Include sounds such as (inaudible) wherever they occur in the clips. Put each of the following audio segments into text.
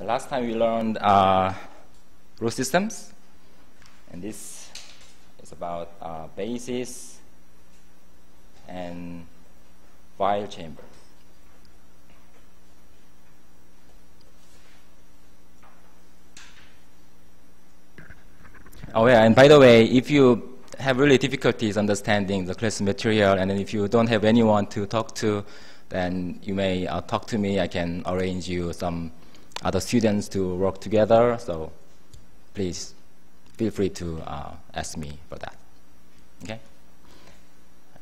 So last time we learned uh, root systems, and this is about uh, basis and Weyl chamber. Oh yeah, and by the way, if you have really difficulties understanding the class material, and if you don't have anyone to talk to, then you may uh, talk to me. I can arrange you some other students to work together. So please feel free to uh, ask me for that. Okay.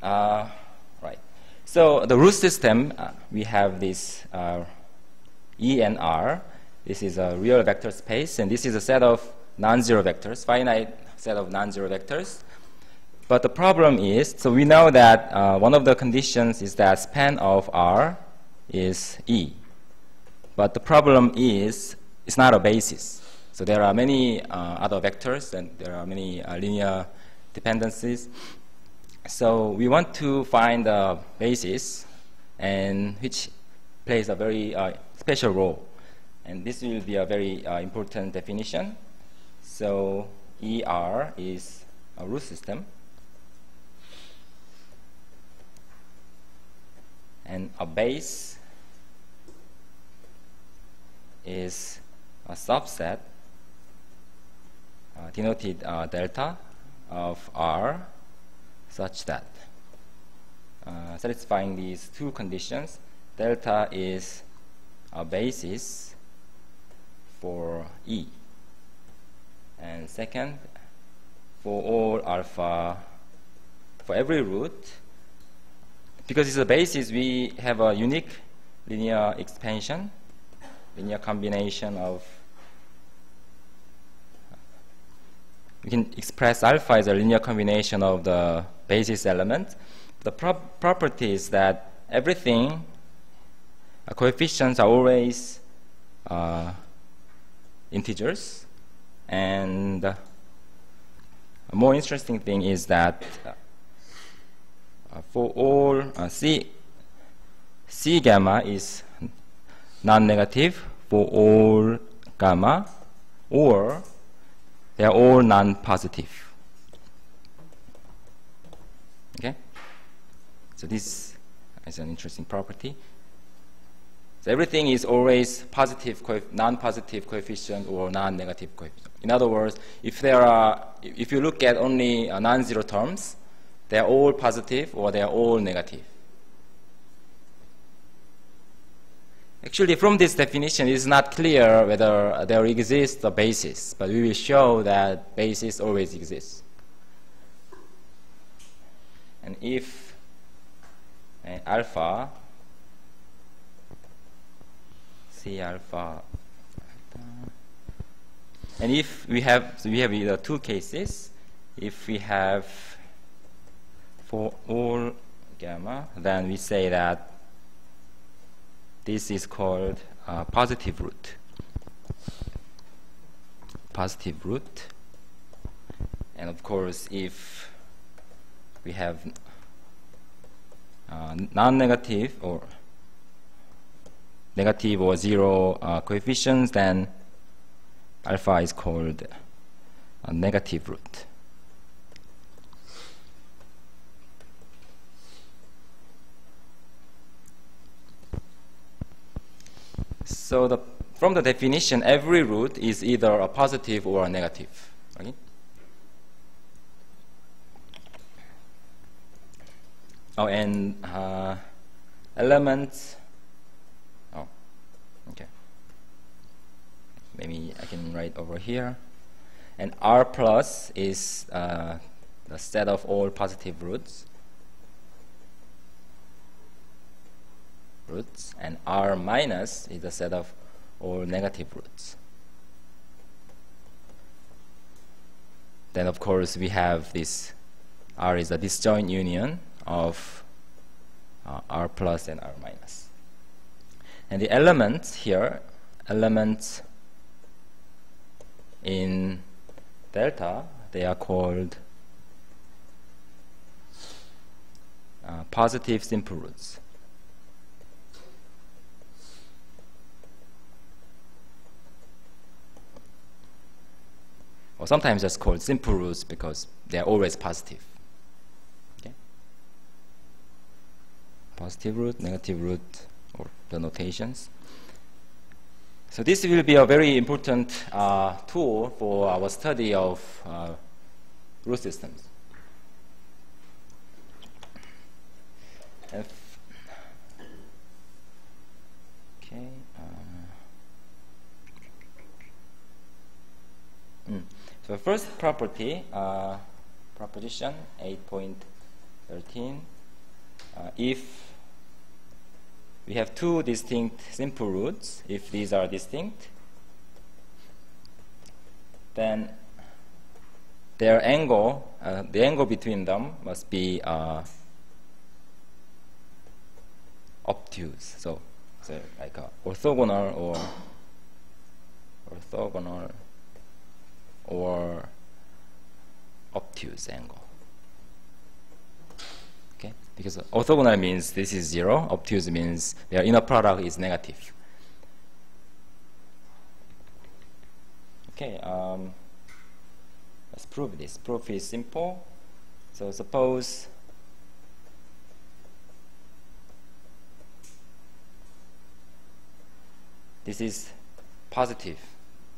Uh, right. So the root system, uh, we have this uh, E and R. This is a real vector space, and this is a set of non-zero vectors, finite set of non-zero vectors. But the problem is, so we know that uh, one of the conditions is that span of R is E. But the problem is, it's not a basis. So there are many uh, other vectors and there are many uh, linear dependencies. So we want to find a basis and which plays a very uh, special role. And this will be a very uh, important definition. So ER is a root system. And a base is a subset uh, denoted uh, delta of R such that uh, satisfying these two conditions, delta is a basis for E. And second, for all alpha, for every root, because it's a basis, we have a unique linear expansion, linear combination of we can express alpha as a linear combination of the basis element. The pro property is that everything, uh, coefficients are always uh, integers. And a more interesting thing is that uh, for all uh, C, C gamma is non-negative for all gamma or they are all non-positive. Okay? So this is an interesting property. So everything is always positive, non-positive coefficient or non-negative coefficient. In other words, if there are, if you look at only uh, non-zero terms, they are all positive or they are all negative. Actually, from this definition, it is not clear whether there exists a basis, but we will show that basis always exists. And if uh, alpha, C alpha, and if we have, so we have either two cases, if we have for all gamma, then we say that this is called uh, positive root. Positive root. And of course, if we have uh, non-negative or negative or zero uh, coefficients, then alpha is called a negative root. So the, from the definition, every root is either a positive or a negative. Okay? Oh, and uh, elements. Oh, okay. Maybe I can write over here. And R plus is uh, the set of all positive roots. Roots and R minus is the set of all negative roots. Then of course we have this R is a disjoint union of uh, R plus and R minus. And the elements here, elements in delta, they are called uh, positive simple roots. Sometimes just called simple roots because they are always positive. Okay? Positive root, negative root, or the notations. So this will be a very important uh, tool for our study of uh, root systems. Okay. Uh, mm. So first property, uh, proposition 8.13, uh, if we have two distinct simple roots, if these are distinct, then their angle, uh, the angle between them must be uh, obtuse. So, so like orthogonal or orthogonal or obtuse angle. Okay, because orthogonal means this is zero, obtuse means their inner product is negative. Okay, um, let's prove this. Proof is simple. So suppose this is positive.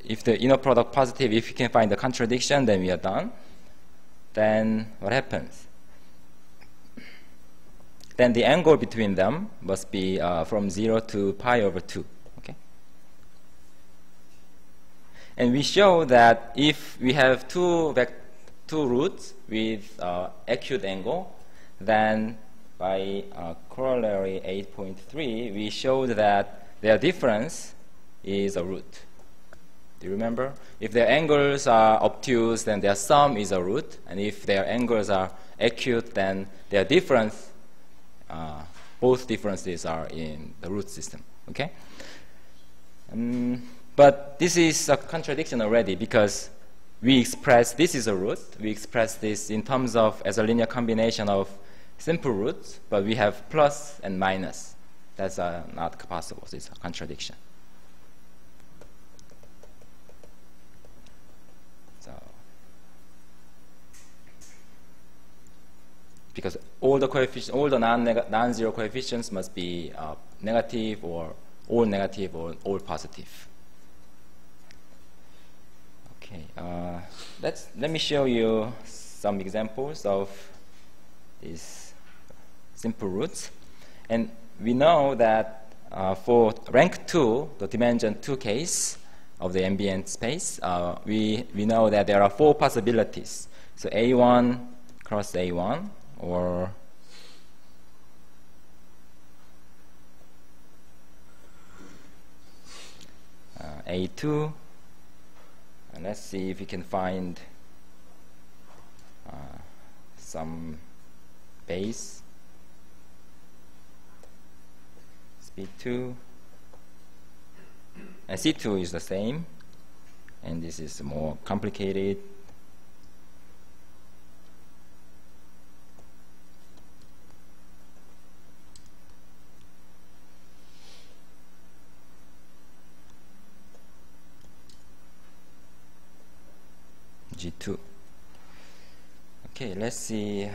If the inner product positive, if you can find the contradiction, then we are done. Then what happens? Then the angle between them must be uh, from 0 to pi over 2. Okay? And we show that if we have two, two roots with uh, acute angle, then by uh, corollary 8.3, we showed that their difference is a root. Do you remember? If their angles are obtuse, then their sum is a root. And if their angles are acute, then their difference, uh, both differences are in the root system. Okay? Um, but this is a contradiction already because we express this is a root. We express this in terms of as a linear combination of simple roots, but we have plus and minus. That's uh, not possible. It's a contradiction. Because all the coefficients, all the non-zero coefficients must be uh, negative or all negative or all positive. Okay, uh, let's, let me show you some examples of these simple roots. And we know that uh, for rank 2, the dimension 2 case of the ambient space, uh, we, we know that there are four possibilities. So A1 cross A1, or uh, A2 and let's see if we can find uh, some base speed 2 and C2 is the same. And this is more complicated Okay, let's see.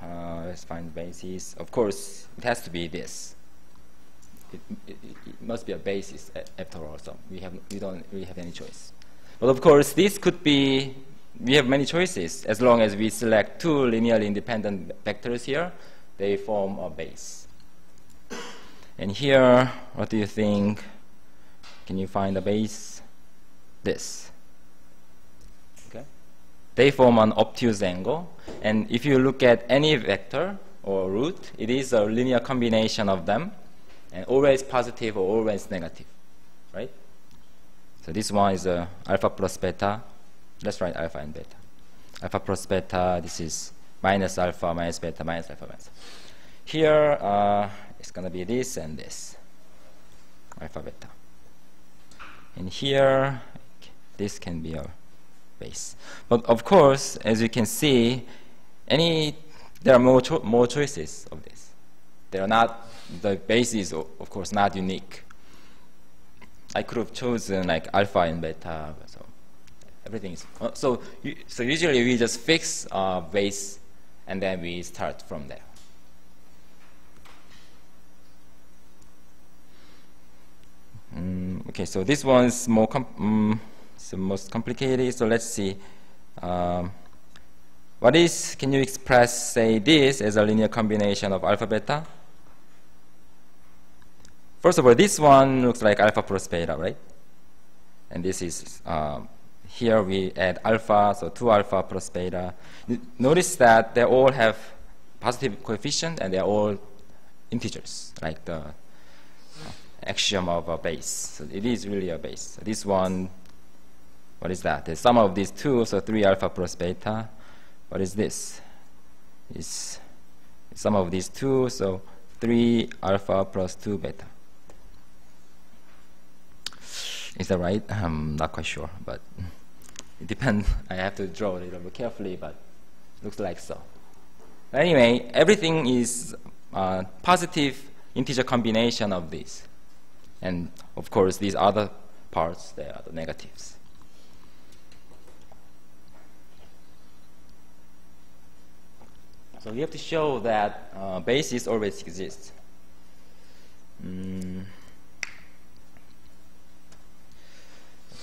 Uh, let's find basis. Of course, it has to be this. It, it, it must be a basis after all. So we have we don't really have any choice. But of course, this could be. We have many choices as long as we select two linearly independent vectors here. They form a base. And here, what do you think? Can you find a base? This they form an obtuse angle. And if you look at any vector or root, it is a linear combination of them, and always positive or always negative, right? So this one is uh, alpha plus beta. Let's write alpha and beta. Alpha plus beta, this is minus alpha minus beta minus alpha minus. Here, uh, it's going to be this and this, alpha beta. And here, this can be a base. But of course, as you can see, any there are more cho more choices of this. They are not the base is of course not unique. I could have chosen like alpha and beta, so Everything is uh, so. So usually we just fix uh, base, and then we start from there. Mm, okay, so this one's more um, the most complicated. So let's see. Um, what is? Can you express say this as a linear combination of alpha beta? First of all, this one looks like alpha plus beta, right? And this is um, here we add alpha, so 2 alpha plus beta. Notice that they all have positive coefficient and they're all integers, like the axiom of a base. So it is really a base. This one, what is that? The sum of these two, so 3 alpha plus beta. What is this? Is sum of these two, so 3 alpha plus 2 beta. Is that right? I'm not quite sure, but it depends. (laughs) I have to draw a little bit carefully, but looks like so. Anyway, everything is a positive integer combination of these. And of course, these other parts, they are the negatives. So we have to show that uh, bases always exist. Mm.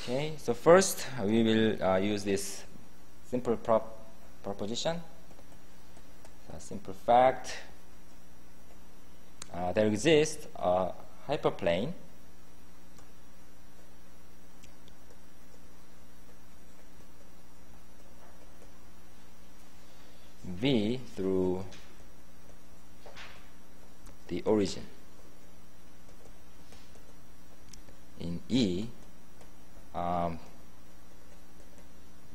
Okay, so first we will uh, use this simple prop proposition. A simple fact. Uh, there exists a hyperplane V through the origin. In E, um,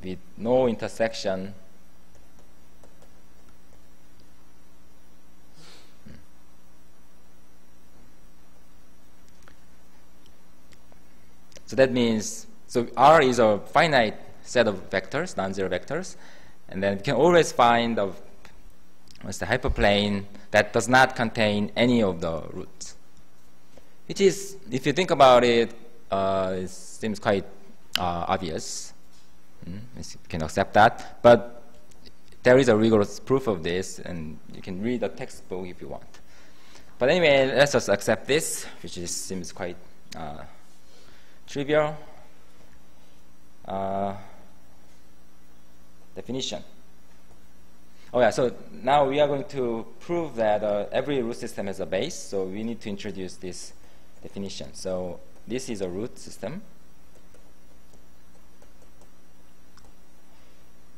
with no intersection So that means, so R is a finite set of vectors, non-zero vectors, and then we can always find the, what's the hyperplane that does not contain any of the roots. Which is, if you think about it, uh, it seems quite uh, obvious. Mm, you can accept that. But there is a rigorous proof of this, and you can read the textbook if you want. But anyway, let's just accept this, which is, seems quite uh, trivial. Uh, definition. Oh yeah, so now we are going to prove that uh, every root system has a base, so we need to introduce this definition. So this is a root system.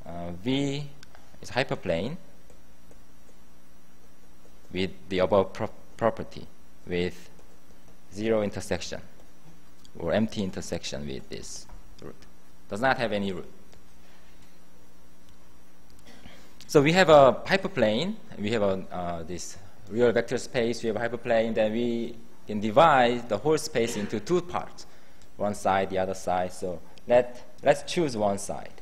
Uh, v is hyperplane with the above pro property with zero intersection or empty intersection with this root. Does not have any root. So we have a hyperplane. We have a, uh, this real vector space. We have a hyperplane. Then we can divide the whole space into two parts, one side, the other side. So let let's choose one side.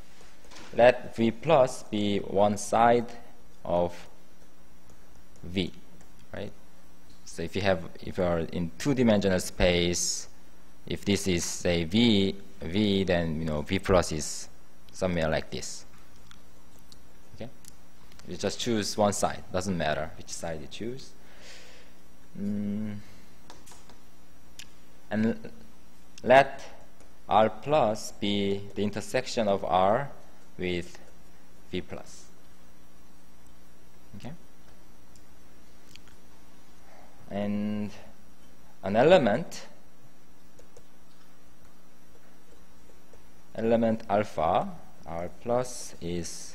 Let V plus be one side of V, right? So if you have if you are in two-dimensional space, if this is say V V, then you know V plus is somewhere like this. You just choose one side. Doesn't matter which side you choose. Mm. And let R plus be the intersection of R with V plus. Okay? And an element element alpha R plus is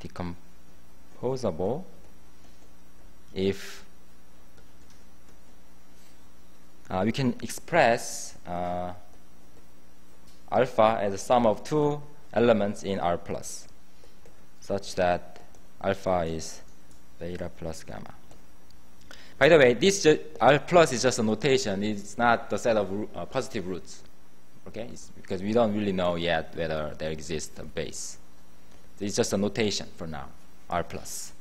decomposable if uh, we can express uh, alpha as a sum of two elements in R plus such that alpha is beta plus gamma. By the way, this R plus is just a notation. It's not the set of uh, positive roots. Okay, it's because we don't really know yet whether there exists a base. It's just a notation for now, R plus.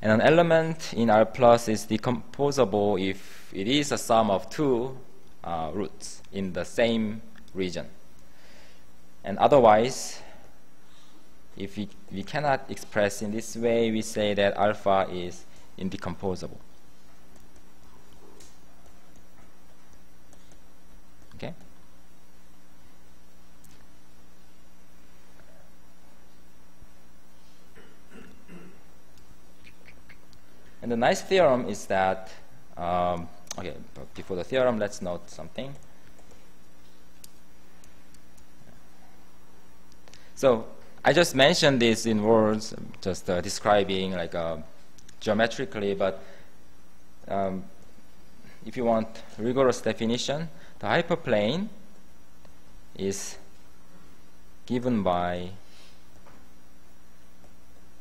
And an element in R plus is decomposable if it is a sum of two uh, roots in the same region. And otherwise, if we, we cannot express in this way, we say that alpha is indecomposable. Okay? And the nice theorem is that, um, okay, before the theorem, let's note something. So I just mentioned this in words, just uh, describing like uh, geometrically, but um, if you want rigorous definition, the hyperplane is given by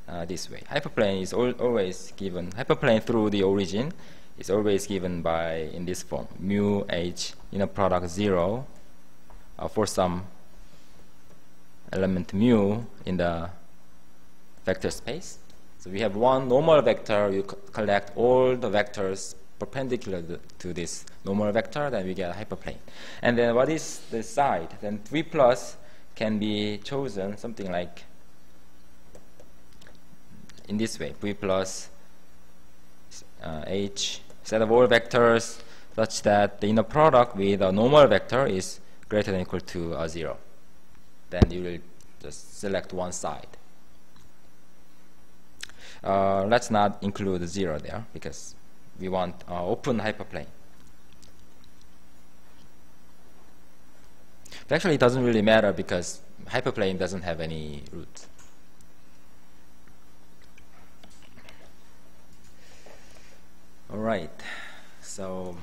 uh, this way. Hyperplane is al always given, hyperplane through the origin is always given by, in this form, mu h inner product 0 uh, for some element mu in the vector space. So we have one normal vector, you collect all the vectors perpendicular to this normal vector, then we get a hyperplane. And then what is the side? Then V plus can be chosen something like in this way, V plus uh, h set of all vectors such that the inner product with a normal vector is greater than equal to uh, 0 then you will just select one side. Uh, let's not include zero there because we want uh, open hyperplane. But actually, it doesn't really matter because hyperplane doesn't have any roots. All right, so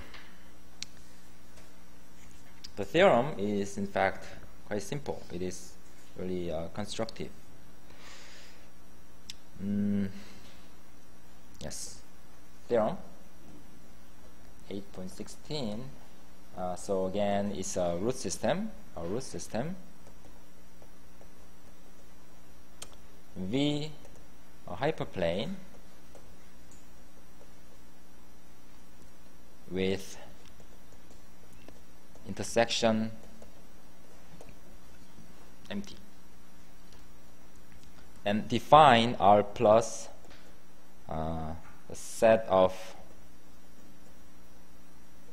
the theorem is in fact quite simple. It is really uh, constructive. Mm. Yes. Theorem 8.16. Uh, so again, it's a root system, a root system. V, a hyperplane with intersection empty. And define R plus uh, a set of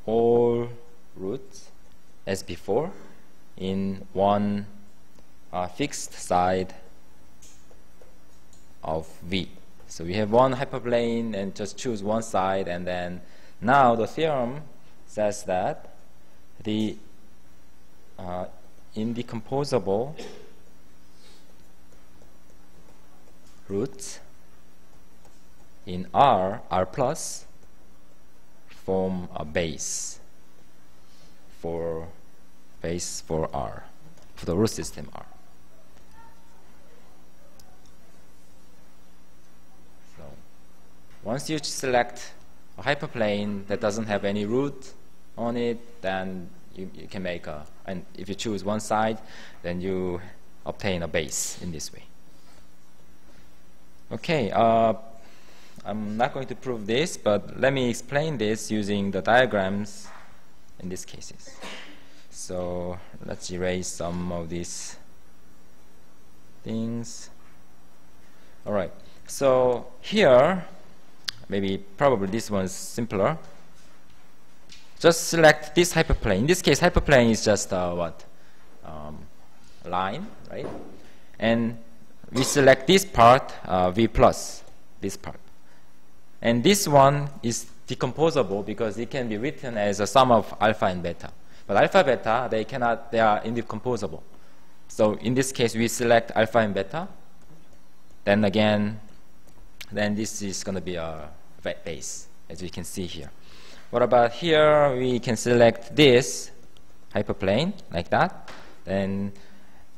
all roots as before in one uh, fixed side of V. So we have one hyperplane and just choose one side and then now the theorem says that the uh, indecomposable roots in R, R plus, form a base for base for R, for the root system R. So once you select hyperplane that doesn't have any root on it, then you, you can make a, and if you choose one side, then you obtain a base in this way. Okay, uh, I'm not going to prove this, but let me explain this using the diagrams in these cases. So let's erase some of these things. All right, so here, maybe probably this one's simpler just select this hyperplane. In this case, hyperplane is just uh, what? Um, line, right? And we select this part, uh, V plus, this part. And this one is decomposable because it can be written as a sum of alpha and beta. But alpha, beta, they cannot, they are indecomposable. So in this case, we select alpha and beta. Then again, then this is going to be a base, as we can see here. What about here? We can select this hyperplane like that. Then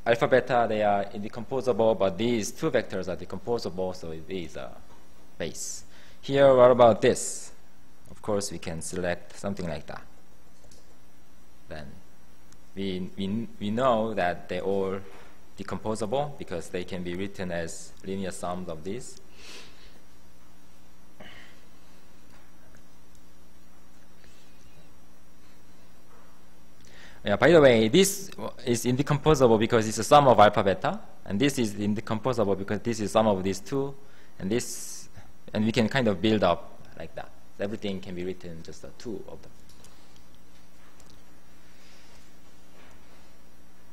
alpha beta they are indecomposable, but these two vectors are decomposable, so it is a base. Here, what about this? Of course, we can select something like that. Then we, we, we know that they're all decomposable because they can be written as linear sums of these. Yeah, by the way, this is indecomposable because it's a sum of alpha beta, and this is indecomposable because this is sum of these two, and this, and we can kind of build up like that. Everything can be written just a two of them.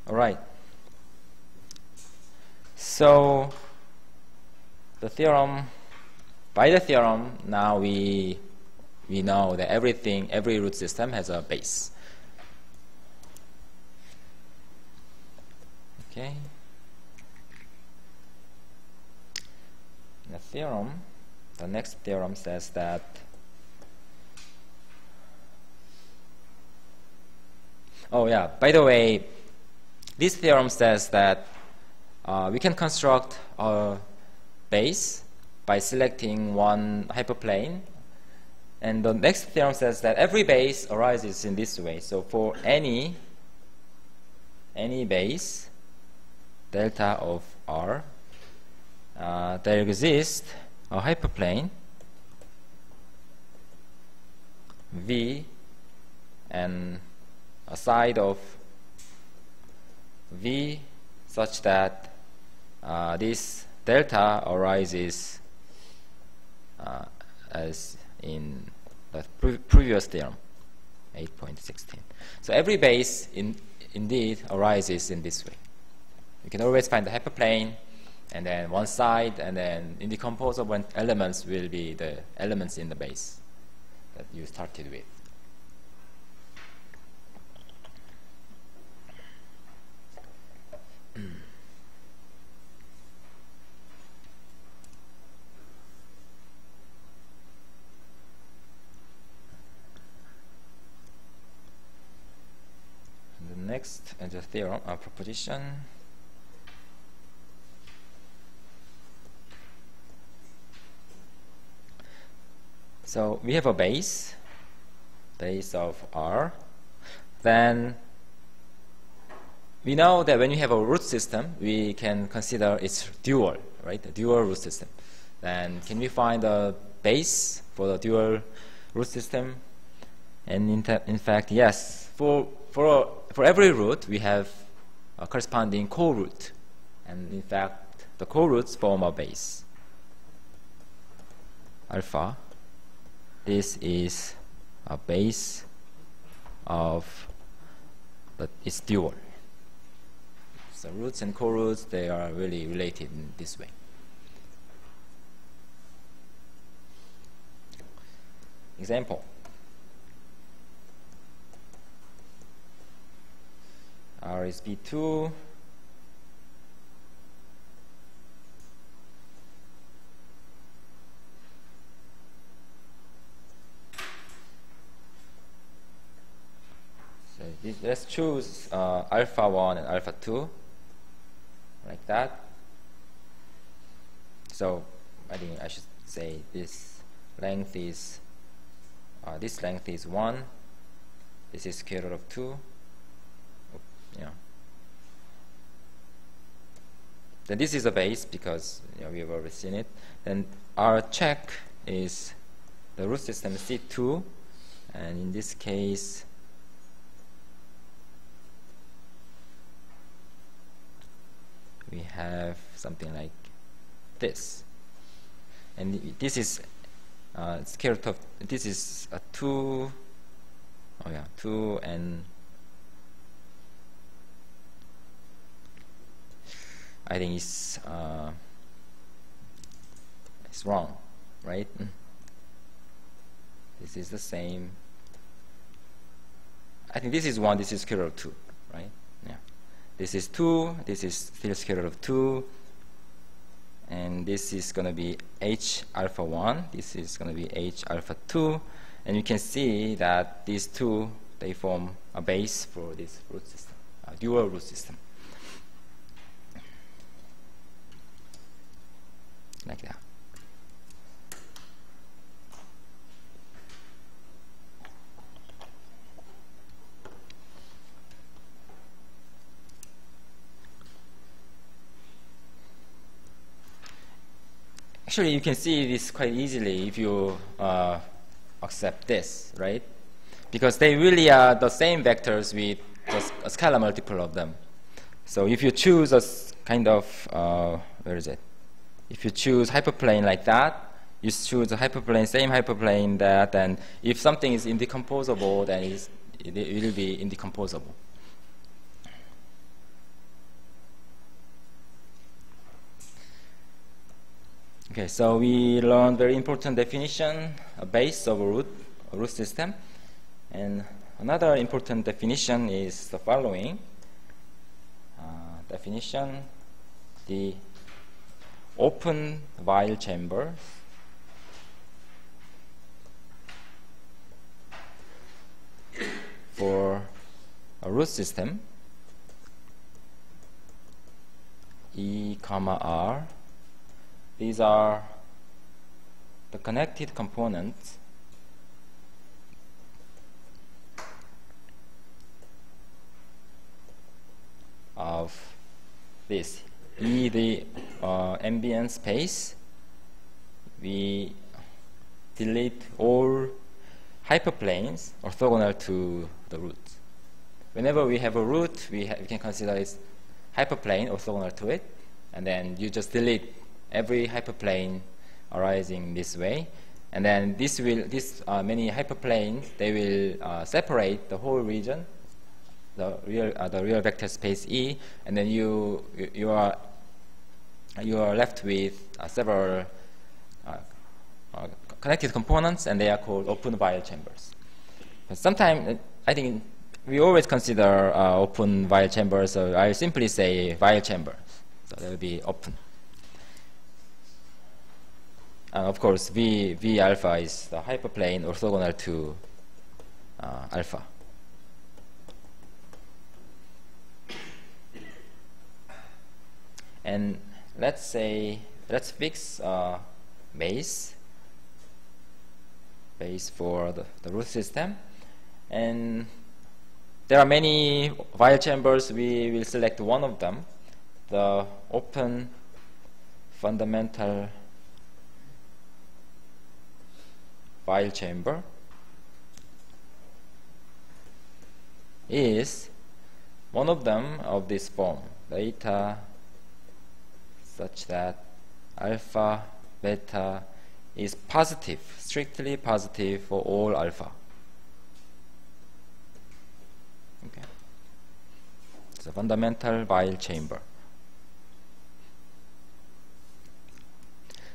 All right. So the theorem, by the theorem, now we we know that everything, every root system has a base. Okay. The theorem, the next theorem says that Oh yeah, by the way, this theorem says that uh, we can construct a base by selecting one hyperplane. And the next theorem says that every base arises in this way. So for any any base, delta of R, uh, there exists a hyperplane V and a side of V such that uh, this delta arises uh, as in the pre previous theorem, 8.16. So every base in, indeed arises in this way. You can always find the hyperplane and then one side and then indecomposable elements will be the elements in the base that you started with. (clears throat) the next a theorem, a proposition. So we have a base, base of R. Then we know that when you have a root system, we can consider its dual, right? The dual root system. Then can we find a base for the dual root system? And in, in fact, yes. For for for every root, we have a corresponding co-root, and in fact, the co-roots form a base. Alpha. This is a base of the its dual. So roots and co-roots, they are really related in this way. Example. R is B2. Let's choose uh, alpha 1 and alpha 2 like that. So I think I should say this length is uh, this length is 1 this is square root of 2 yeah. Then this is a base because you know, we have already seen it. Then R check is the root system C2 and in this case we have something like this. And this is uh, root of this is a 2 oh yeah 2 and I think it's uh, it's wrong right? This is the same. I think this is 1 this is root of 2 right this is 2 this is still root of 2 and this is going to be h alpha 1 this is going to be h alpha 2 and you can see that these two they form a base for this root system a dual root system. Like that actually you can see this quite easily if you uh, accept this, right? Because they really are the same vectors with just a scalar multiple of them. So if you choose a kind of, uh, where is it? If you choose hyperplane like that, you choose a hyperplane, same hyperplane that, and if something is indecomposable, then it will be indecomposable. Okay, so we learned very important definition, a base of a root, a root system. And another important definition is the following. Uh, definition, the open Weyl chamber for a root system E comma R these are the connected components of this. E the uh, ambient space, we delete all hyperplanes orthogonal to the root. Whenever we have a root, we, we can consider it hyperplane orthogonal to it, and then you just delete every hyperplane arising this way. And then this will, this uh, many hyperplanes, they will uh, separate the whole region, the real, uh, the real vector space E, and then you, you, are, you are left with uh, several uh, uh, connected components, and they are called open Weyl chambers. But sometimes, I think we always consider open Weyl chambers, so I simply say Weyl chambers. So they will be open. And of course, V, v alpha is the hyperplane orthogonal to uh, alpha. And let's say, let's fix a base, base for the, the root system. And there are many Weyl chambers. We will select one of them, the open fundamental Weyl chamber is one of them of this form. Data such that alpha beta is positive strictly positive for all alpha. Okay. It's a fundamental Weyl chamber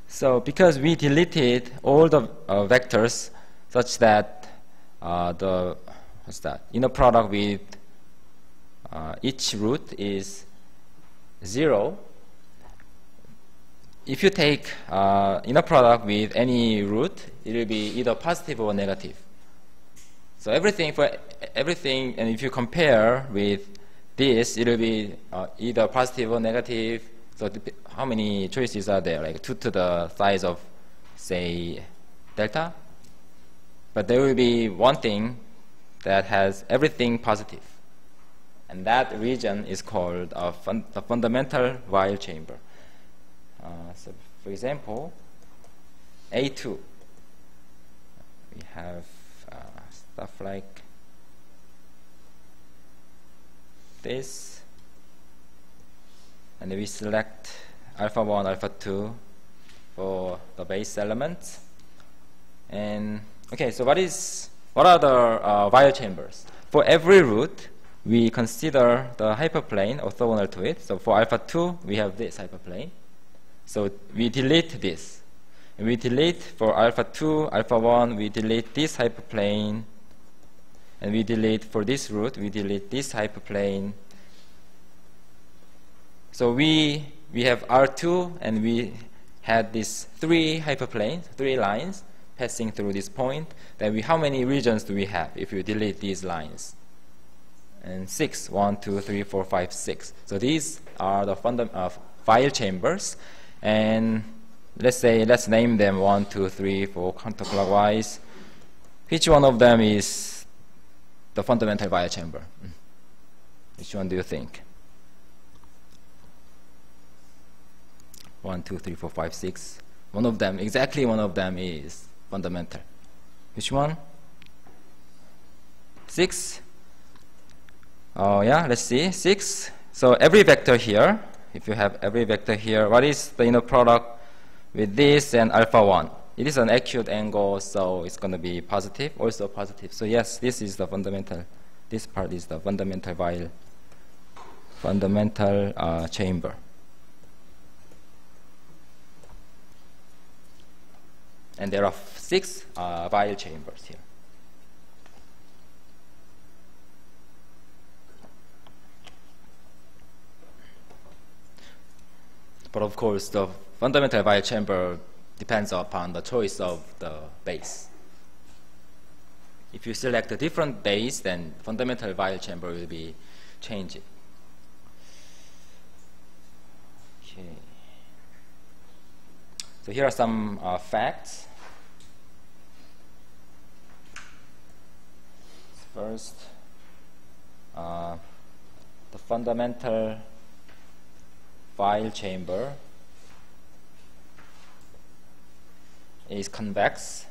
So because we deleted all the uh, vectors such that uh, the what's that inner product with uh, each root is zero. If you take uh, inner product with any root, it will be either positive or negative. So everything for everything, and if you compare with this, it will be uh, either positive or negative so how many choices are there? Like 2 to the size of, say, delta? But there will be one thing that has everything positive. And that region is called a fun the fundamental Weyl chamber. Uh, so for example, A2, we have uh, stuff like this and we select alpha 1, alpha 2 for the base elements. And okay, so what is what are the uh, Weyl chambers? For every root, we consider the hyperplane orthogonal to it. So for alpha 2, we have this hyperplane. So we delete this. And we delete for alpha 2, alpha 1, we delete this hyperplane. And we delete for this root, we delete this hyperplane so we, we have R2 and we had these three hyperplanes, three lines passing through this point. Then we, how many regions do we have if you delete these lines? And six, one, two, three, four, five, six. So these are the fundam uh, Weyl chambers. And let's say, let's name them one, two, three, four counterclockwise. Which one of them is the fundamental Weyl chamber? Which one do you think? One, two, three, four, five, six. One of them, exactly one of them is fundamental. Which one? Six? Oh yeah, let's see. 6. So every vector here, if you have every vector here, what is the inner product with this and alpha 1? It is an acute angle, so it's going to be positive, also positive. So yes, this is the fundamental, this part is the fundamental Weyl, fundamental uh, chamber. And there are six uh, Weyl chambers here. But of course, the fundamental Weyl chamber depends upon the choice of the base. If you select a different base, then fundamental Weyl chamber will be changing. Okay. So here are some uh, facts. First, uh, the fundamental Weyl chamber is convex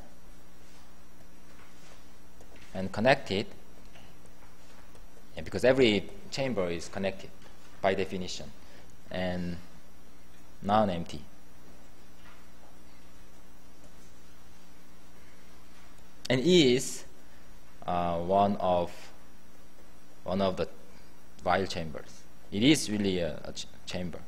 and connected and because every chamber is connected by definition and non-empty. And is uh, one of one of the Weyl chambers. It is really a, a ch chamber.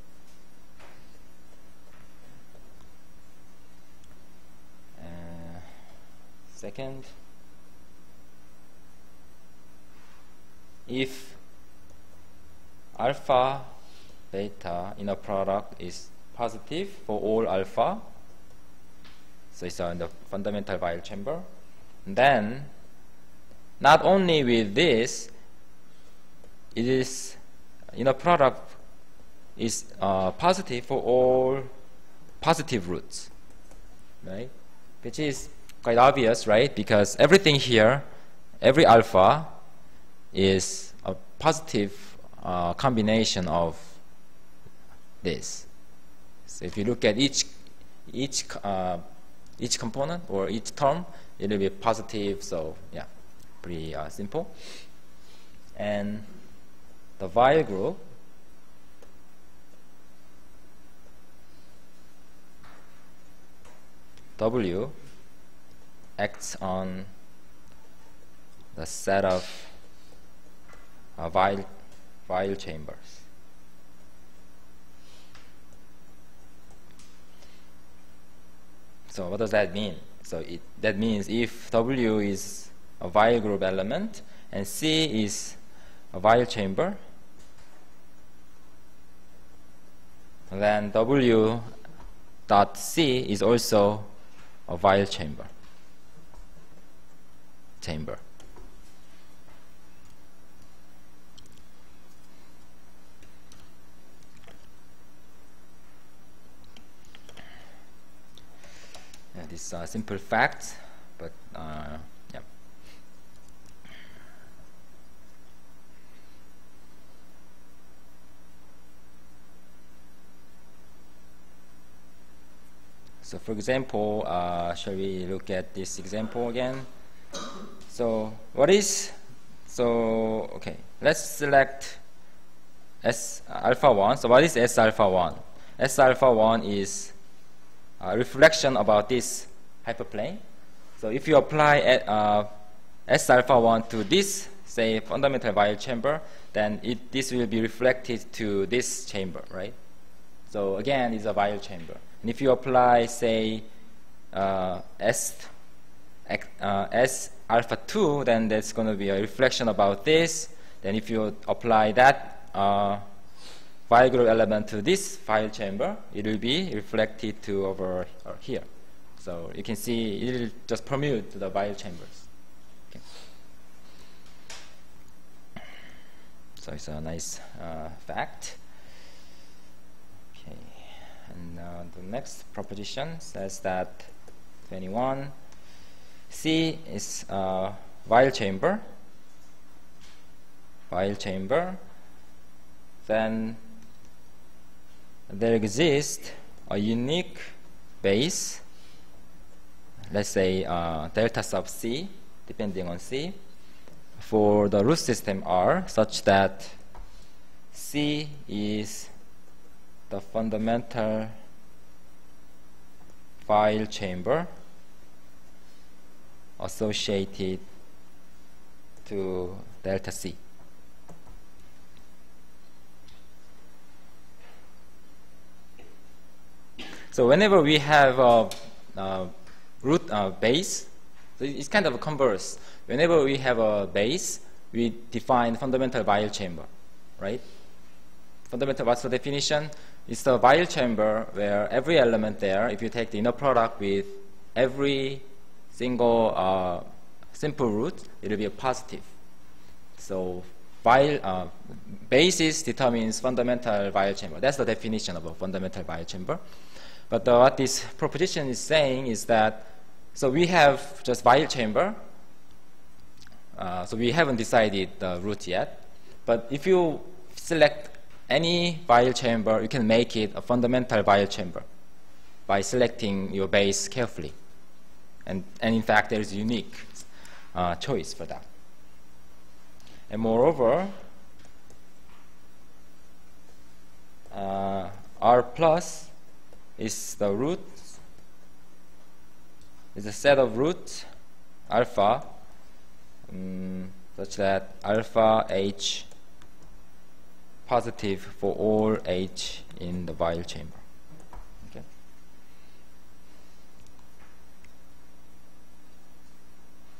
Second, if alpha beta inner product is positive for all alpha, so it's in the fundamental Weyl chamber, then not only with this, it is inner product is uh, positive for all positive roots, right? Which is quite obvious, right? Because everything here, every alpha is a positive uh, combination of this. So if you look at each each uh, each component or each term, it will be positive. So yeah, pretty uh, simple. And the Weyl group W acts on the set of uh, Weyl, Weyl chambers. So what does that mean? So it, that means if W is a Weyl group element and C is a Weyl chamber, then W dot C is also a Weyl chamber chamber. Yeah, these are simple facts, but uh, yeah. So for example, uh, shall we look at this example again? So what is, so okay, let's select S alpha 1. So what is S alpha 1? S alpha 1 is a reflection about this hyperplane. So if you apply uh, S alpha 1 to this, say, fundamental Weyl chamber, then it, this will be reflected to this chamber, right? So again, it's a Weyl chamber. And if you apply, say, uh, S, uh, S alpha 2, then that's going to be a reflection about this. Then if you apply that uh, Weyl group element to this Weyl chamber, it will be reflected to over uh, here. So you can see it will just permute to the Weyl chambers. Okay. So it's a nice uh, fact. Okay, and uh, the next proposition says that 21 C is a Weyl chamber, Weyl chamber. Then there exists a unique base, let's say uh, delta sub C, depending on C, for the root system R such that C is the fundamental Weyl chamber associated to delta C. So whenever we have a, a root uh, base, so it's kind of a converse. Whenever we have a base, we define fundamental Weyl chamber, right? Fundamental, what's the definition? It's the Weyl chamber where every element there, if you take the inner product with every single uh, simple root, it will be a positive. So Weyl, uh, basis determines fundamental Weyl chamber. That's the definition of a fundamental Weyl chamber. But uh, what this proposition is saying is that, so we have just Weyl chamber. Uh, so we haven't decided the root yet. But if you select any Weyl chamber, you can make it a fundamental Weyl chamber by selecting your base carefully. And, and in fact, there is a unique uh, choice for that. And moreover, uh, R plus is the root, is a set of roots alpha um, such that alpha H positive for all H in the Weyl chamber. Okay.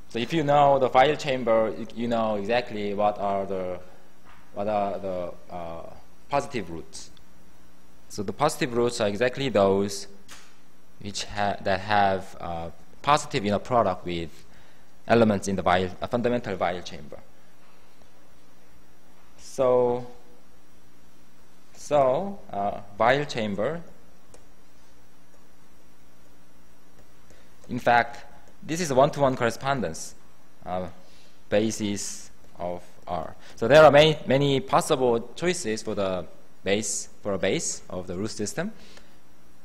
So if you know the Weyl chamber, you know exactly what are the what are the uh, positive roots. So the positive roots are exactly those which ha that have uh, positive inner product with elements in the Weyl, a fundamental Weyl chamber. So, so uh, Weyl chamber. In fact, this is a one-to-one -one correspondence uh, basis of R. So there are many, many possible choices for the base for a base of the root system.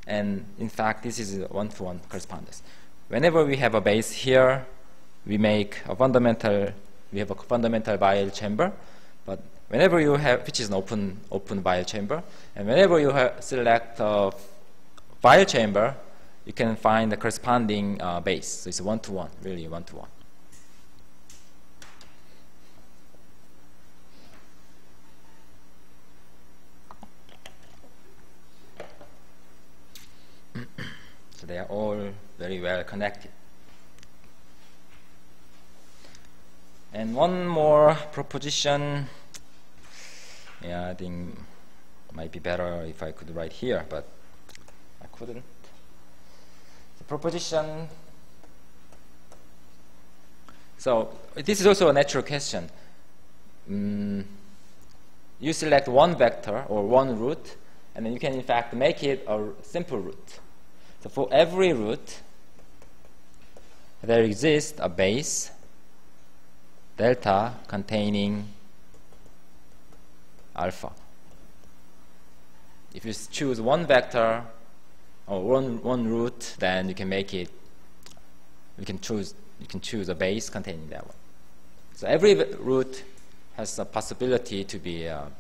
And in fact, this is a one-to-one -one correspondence. Whenever we have a base here, we make a fundamental, we have a fundamental Weyl chamber. But whenever you have, which is an open, open Weyl chamber, and whenever you have, select a Weyl chamber, you can find the corresponding uh, base. So it's one-to-one, -one, really one-to-one. -one. (clears throat) So they are all very well connected. And one more proposition, yeah, I think might be better if I could write here, but I couldn't. The proposition, so this is also a natural question. Mm, you select one vector or one root, and then you can in fact make it a simple root. So for every root, there exists a base delta containing alpha. If you choose one vector or one, one root, then you can make it, you can choose, you can choose a base containing that one. So every root has a possibility to be a,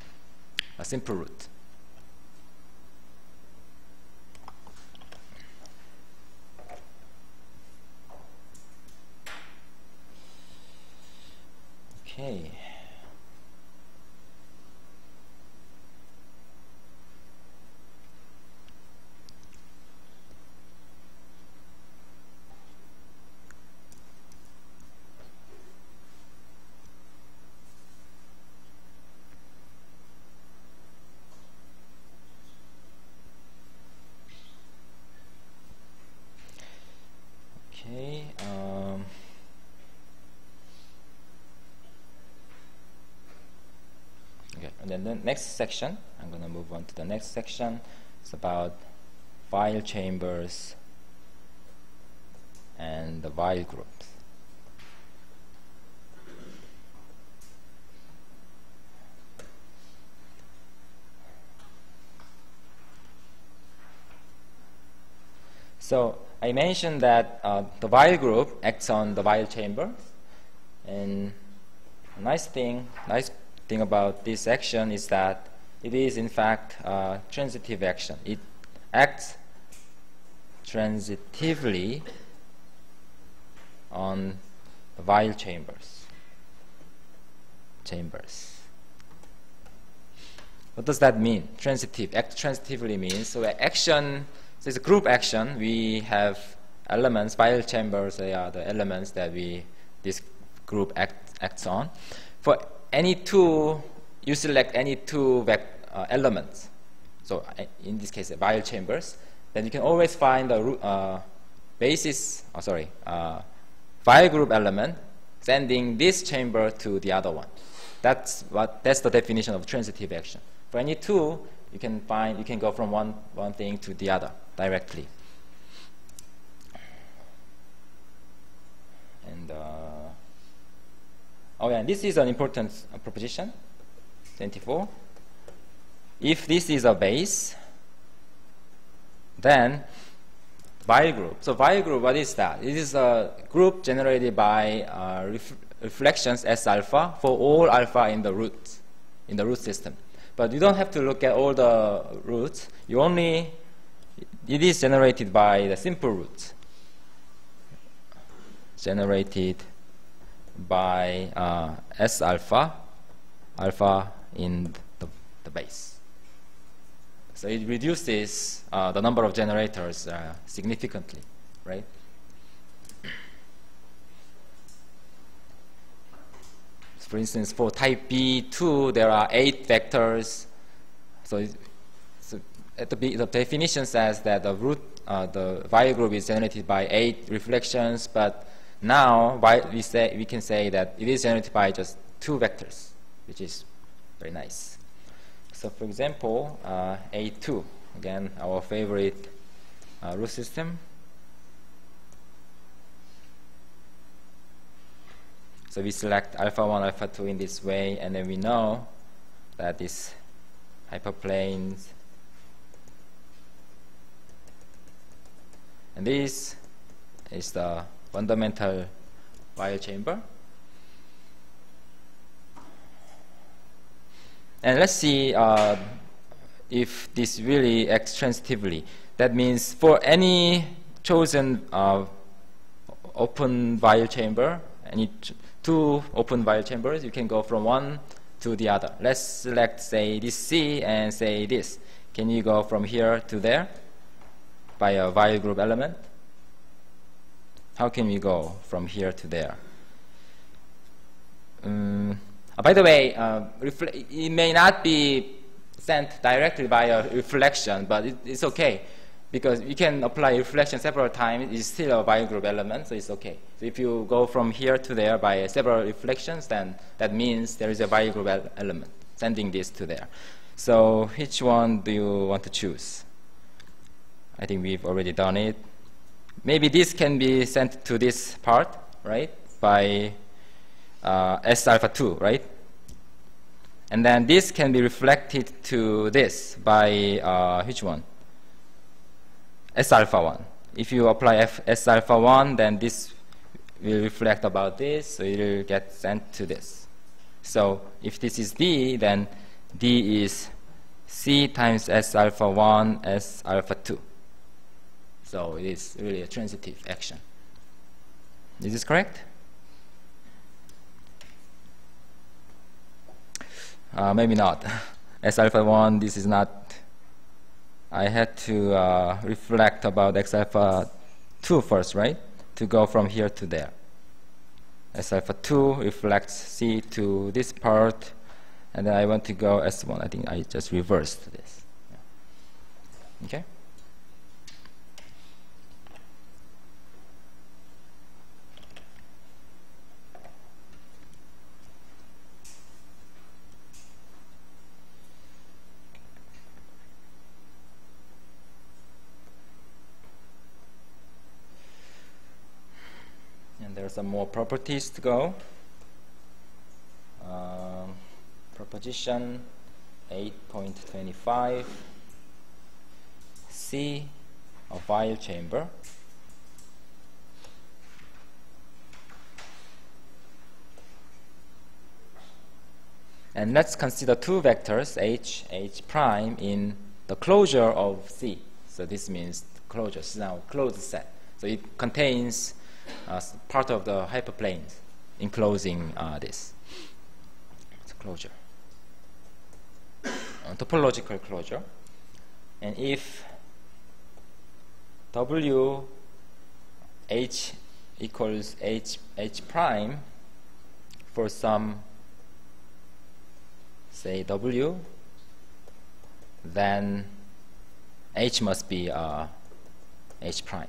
a simple root. Okay. the next section, I'm going to move on to the next section. It's about Weyl chambers and the Weyl groups. So I mentioned that uh, the Weyl group acts on the Weyl chamber, and a nice thing, nice thing about this action is that it is in fact a transitive action. It acts transitively on the Weyl chambers. Chambers. What does that mean? Transitive. Act transitively means so action. So it's a group action. We have elements. Weyl chambers. They are the elements that we this group act, acts on. For any two, you select any two uh, elements. So uh, in this case, Weyl chambers. Then you can always find the uh, basis. Oh, sorry, uh, Weyl group element sending this chamber to the other one. That's what. That's the definition of transitive action. For any two, you can find you can go from one one thing to the other directly. And uh, yeah, this is an important proposition. 24. If this is a base, then Weyl group. So Weyl group, what is that? It is a group generated by uh, ref reflections S alpha for all alpha in the root, in the root system. But you don't have to look at all the roots. You only, it is generated by the simple roots. Generated by uh, S alpha, alpha in the, the base. So it reduces uh, the number of generators uh, significantly, right? For instance, for type B2, there are eight vectors. So, the, the, definition says that the root, uh, the Weyl group is generated by eight reflections, but now we, say, we can say that it is generated by just two vectors, which is very nice. So for example, uh, A2, again, our favorite uh, root system. So we select alpha 1, alpha 2 in this way, and then we know that this hyperplanes and this is the fundamental Weyl chamber. And let's see uh, if this really acts transitively. That means for any chosen uh, open Weyl chamber, any two open Weyl chambers, you can go from one to the other. Let's select, say, this C and say this. Can you go from here to there by a Weyl group element? How can we go from here to there? Um, uh, by the way, uh, it may not be sent directly by a reflection, but it, it's okay because you can apply reflection several times. It's still a Weyl group element, so it's okay. So if you go from here to there by several reflections, then that means there is a Weyl group element sending this to there. So which one do you want to choose? I think we've already done it. Maybe this can be sent to this part, right, by uh, S alpha 2, right? And then this can be reflected to this by uh, which one? S alpha 1. If you apply F S alpha 1, then this will reflect about this, so it will get sent to this. So if this is D, then D is C times S alpha 1 S alpha 2. So it is really a transitive action. Is this correct? Uh, maybe not. (laughs) S alpha 1, this is not. I had to uh, reflect about X alpha 2 first, right? To go from here to there. S alpha 2 reflects C to this part, and then I want to go S1. I think I just reversed this. Yeah. Okay? Some more properties to go. Um, proposition 8.25 C a Weyl chamber And let's consider two vectors, h, h prime, in the closure of C. So this means closure. It's now closed set. So it contains part of the hyperplane enclosing uh, this. It's closure. Topological closure. And if W H equals H H prime for some say W, then H must be uh, H prime.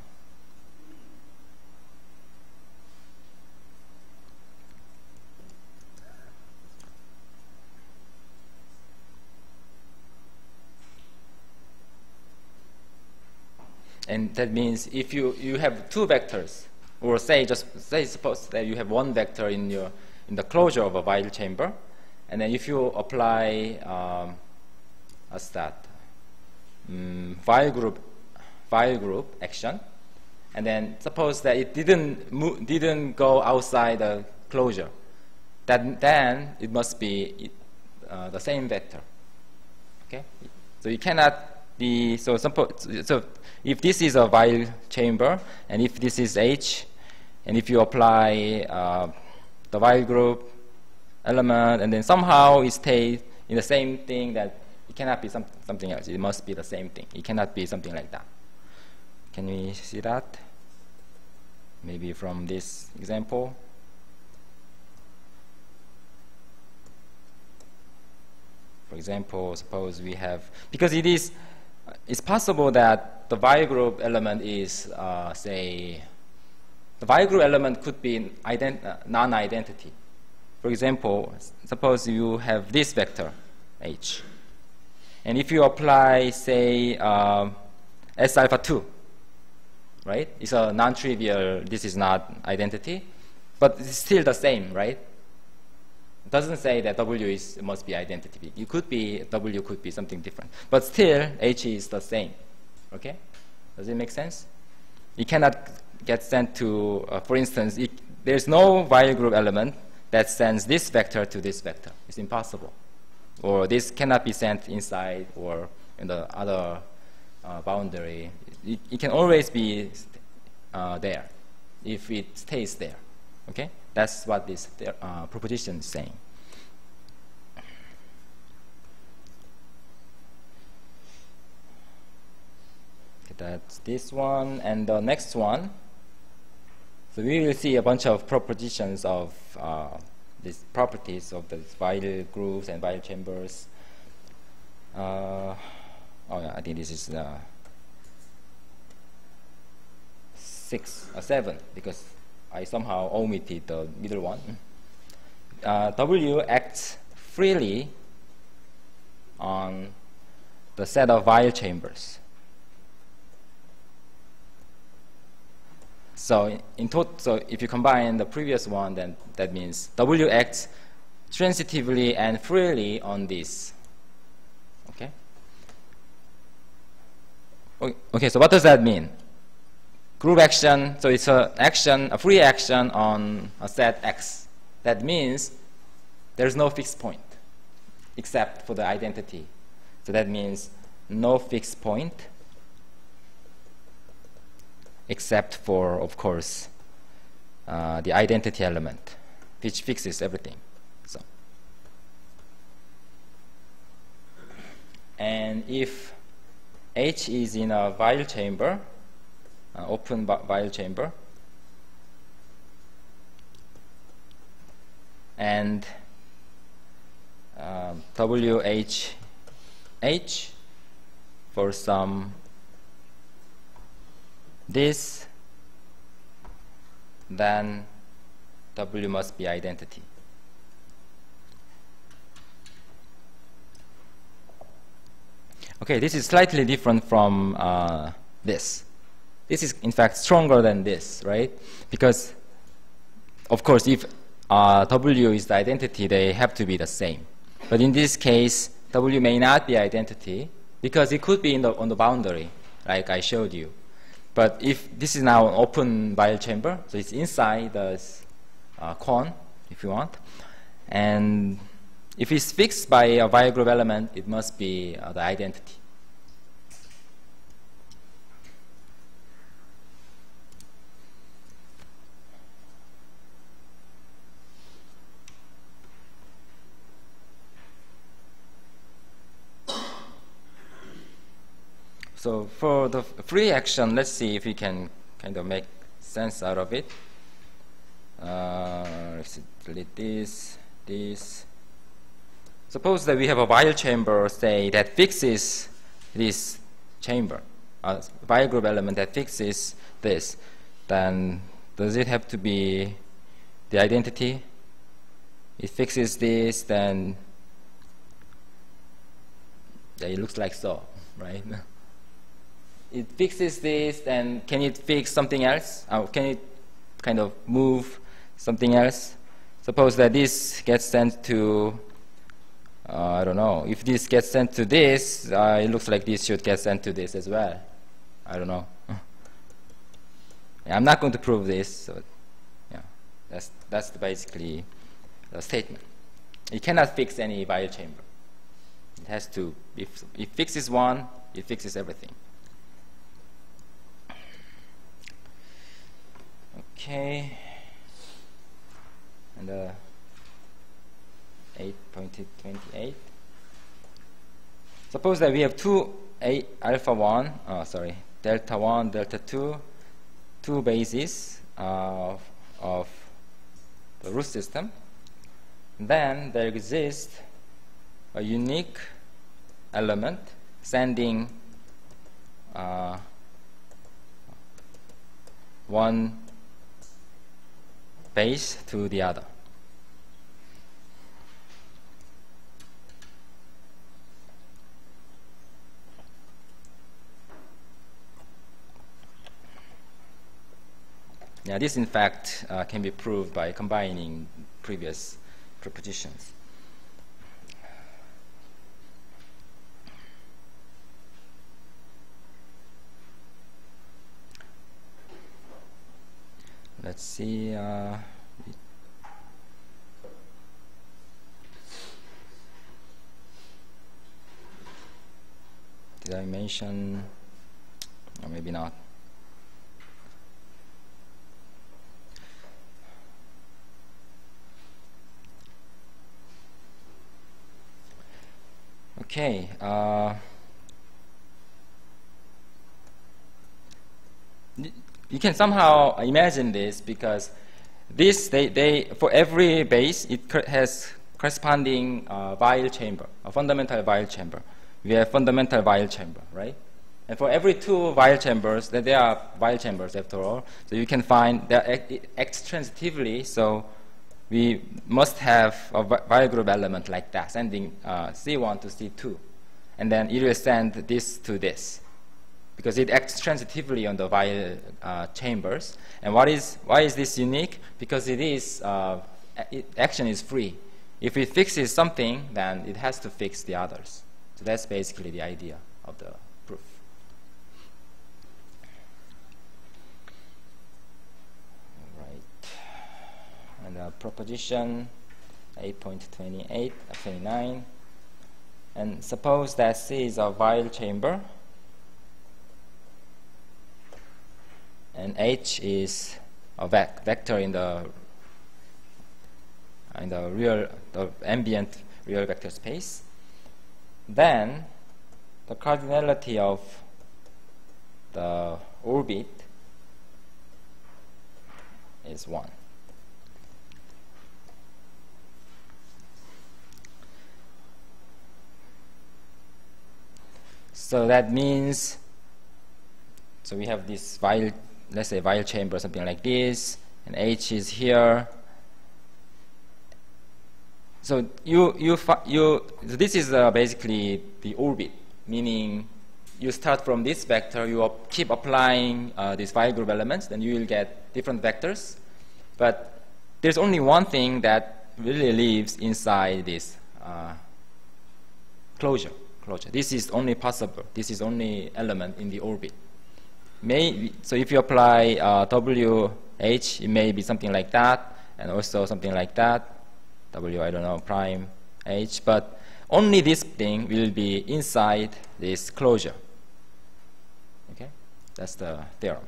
And that means if you, you have two vectors, or say just say suppose that you have one vector in your in the closure of a Weyl chamber, and then if you apply um, what's that um, Weyl group Weyl group action, and then suppose that it didn't move, didn't go outside the closure, that then it must be uh, the same vector. Okay, so you cannot be so suppose so if this is a Weyl chamber, and if this is H, and if you apply uh, the Weyl group element, and then somehow it stays in the same thing that it cannot be some, something else. It must be the same thing. It cannot be something like that. Can we see that? Maybe from this example. For example, suppose we have, because it is, it's possible that the Weyl group element is, uh, say, the Weyl group element could be uh, non-identity. For example, suppose you have this vector, h. And if you apply, say, uh, S alpha 2, right? It's a non-trivial, this is not identity, but it's still the same, right? Doesn't say that W is, must be identity. It could be, W could be something different. But still, H is the same. Okay? Does it make sense? It cannot get sent to, uh, for instance, it, there's no Weyl group element that sends this vector to this vector. It's impossible. Or this cannot be sent inside or in the other uh, boundary. It, it, can always be uh, there if it stays there. Okay? That's what this uh, proposition is saying. That's this one and the next one. So we will see a bunch of propositions of uh, these properties of the Weyl groups and Weyl chambers. Uh, oh yeah, I think this is uh, six, uh, seven because I somehow omitted the middle one. Uh, w acts freely on the set of Weyl chambers. So in, total, so if you combine the previous one, then that means W acts transitively and freely on this. Okay. Okay. So what does that mean? Group action. So it's an action, a free action on a set X. That means there's no fixed point except for the identity. So that means no fixed point except for, of course, uh, the identity element, which fixes everything. So, and if H is in a Weyl chamber, uh, open Weyl chamber, and uh, WH H for some this, then W must be identity. Okay, this is slightly different from uh, this. This is, in fact, stronger than this, right? Because, of course, if uh, W is the identity, they have to be the same. But in this case, W may not be identity because it could be in the, on the boundary, like I showed you. But if this is now an open Weyl chamber, so it's inside the uh, cone, if you want, and if it's fixed by a group element, it must be uh, the identity. So for the free action, let's see if we can kind of make sense out of it. Uh, let's delete this, this. Suppose that we have a Weyl chamber, say, that fixes this chamber, a Weyl group element that fixes this. Then does it have to be the identity? It fixes this, then yeah, it looks like so, (laughs) right? It fixes this, then can it fix something else? Uh, can it kind of move something else? Suppose that this gets sent to, uh, I don't know, if this gets sent to this, uh, it looks like this should get sent to this as well. I don't know. (laughs) I'm not going to prove this, so yeah, that's, that's basically the statement. It cannot fix any Weyl chamber. It has to, if it fixes one, it fixes everything. Okay. And uh, 8.28. Suppose that we have two a alpha 1, oh, sorry, delta 1, delta 2, two bases uh, of the root system. Then there exists a unique element sending uh, one base to the other. Now this in fact uh, can be proved by combining previous propositions. Let's see uh, did I mention or maybe not. Okay uh, you can somehow imagine this because this they, they for every base it has corresponding uh, Weyl chamber, a fundamental Weyl chamber. We have fundamental Weyl chamber, right? And for every two Weyl chambers, that there are Weyl chambers after all, so you can find that act, acts transitively. So we must have a Weyl group element like that, sending uh, C1 to C2, and then it will send this to this because it acts transitively on the Weyl uh, chambers. And what is, why is this unique? Because it is, uh, it, action is free. If it fixes something, then it has to fix the others. So that's basically the idea of the proof. All right. And uh, proposition 8.28, 29. And suppose that C is a Weyl chamber and H is a vec vector in the in the real the ambient real vector space, then the cardinality of the orbit is 1. So that means, so we have this Weyl let's say Weyl chamber, something like this, and H is here. So you you you this is uh, basically the orbit, meaning you start from this vector, you keep applying uh, these Weyl group elements, then you will get different vectors. But there's only one thing that really lives inside this uh, closure. Closure. This is only possible. This is only element in the orbit may so if you apply uh, WH, it may be something like that, and also something like that. W, I don't know, prime, H, but only this thing will be inside this closure. Okay, that's the theorem.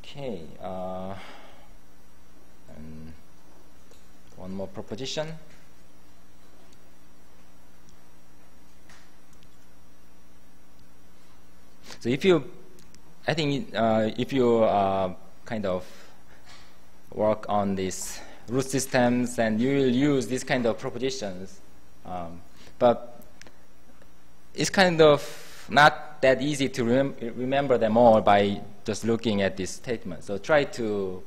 Okay, uh, and one more proposition. So if you, I think uh, if you uh, kind of work on these root systems, and you will use these kind of propositions, um, but it's kind of not that easy to rem remember them all by just looking at this statement. So try to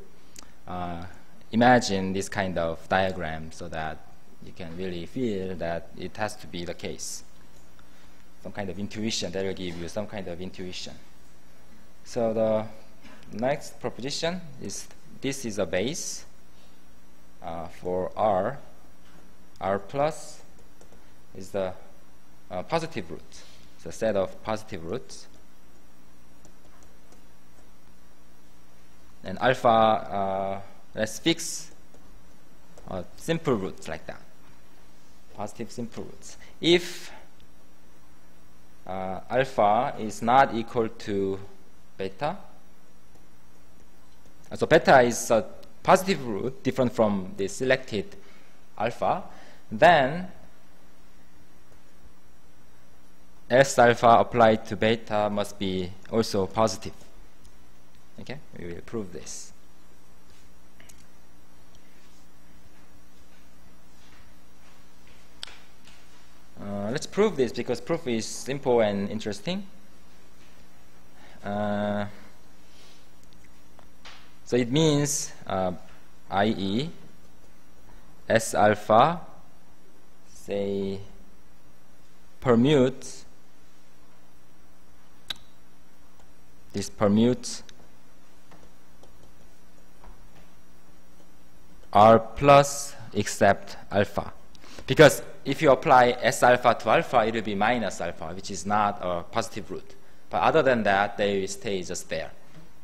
uh, imagine this kind of diagram so that you can really feel that it has to be the case. Some kind of intuition that will give you some kind of intuition. So the next proposition is this is a base uh, for R. R plus is the uh, positive root. It's a set of positive roots. and alpha, uh, let's fix uh, simple roots like that, positive simple roots. If uh, alpha is not equal to beta, so beta is a positive root different from the selected alpha, then S alpha applied to beta must be also positive. Okay, we will prove this. Uh, let's prove this because proof is simple and interesting. Uh, so it means, uh, i.e., S alpha, say, permutes, this permutes R plus except alpha. Because if you apply S alpha to alpha, it will be minus alpha, which is not a positive root. But other than that, they stay just there.